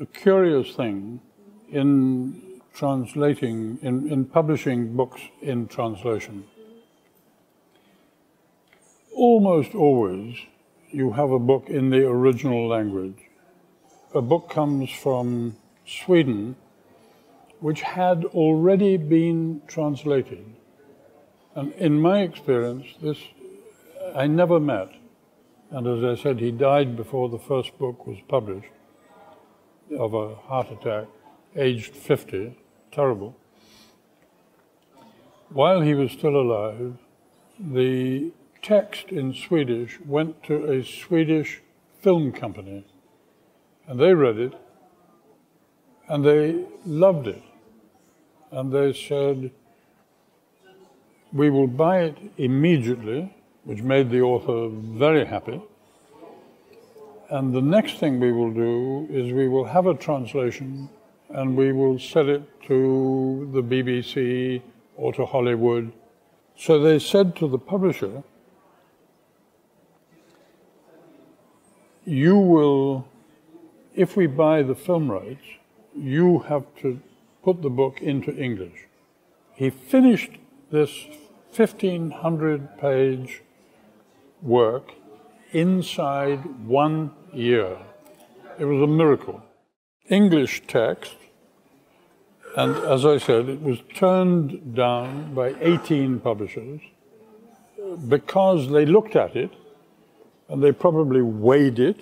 a curious thing in translating, in, in publishing books in translation. Almost always you have a book in the original language. A book comes from Sweden which had already been translated. And in my experience, this I never met. And as I said, he died before the first book was published of a heart attack, aged 50, terrible. While he was still alive, the text in Swedish went to a Swedish film company, and they read it, and they loved it. And they said, We will buy it immediately, which made the author very happy. And the next thing we will do is we will have a translation and we will sell it to the BBC or to Hollywood. So they said to the publisher, You will, if we buy the film rights, you have to put the book into English. He finished this 1500 page work inside one year. It was a miracle. English text, and as I said, it was turned down by 18 publishers because they looked at it and they probably weighed it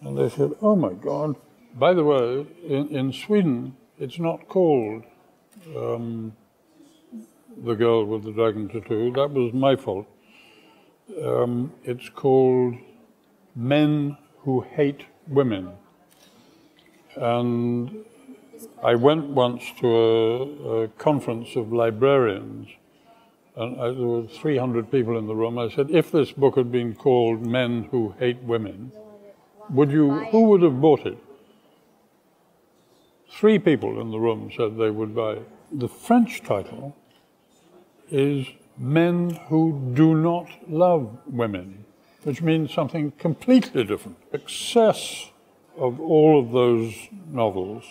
and they said, oh my God. By the way, in, in Sweden, it's not called um, The Girl with the Dragon Tattoo. That was my fault. Um, it's called Men Who Hate Women. And I went once to a, a conference of librarians, and I, there were 300 people in the room. I said, if this book had been called Men Who Hate Women, would you, who would have bought it? Three people in the room said they would buy it. The French title is Men Who Do Not Love Women, which means something completely different. Success of all of those novels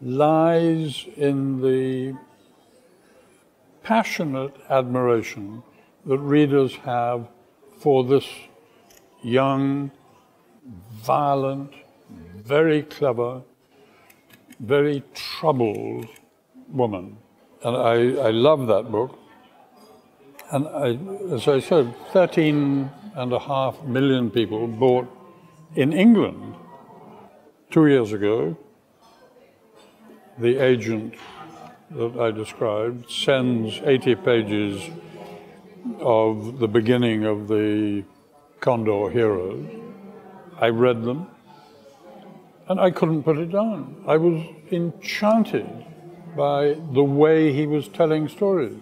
lies in the passionate admiration that readers have for this young, violent, very clever, very troubled woman. And I, I love that book. And I, as I said, 13 and a half million people bought in England two years ago. The agent that I described sends 80 pages of the beginning of the Condor Heroes. I read them and I couldn't put it down. I was enchanted by the way he was telling stories.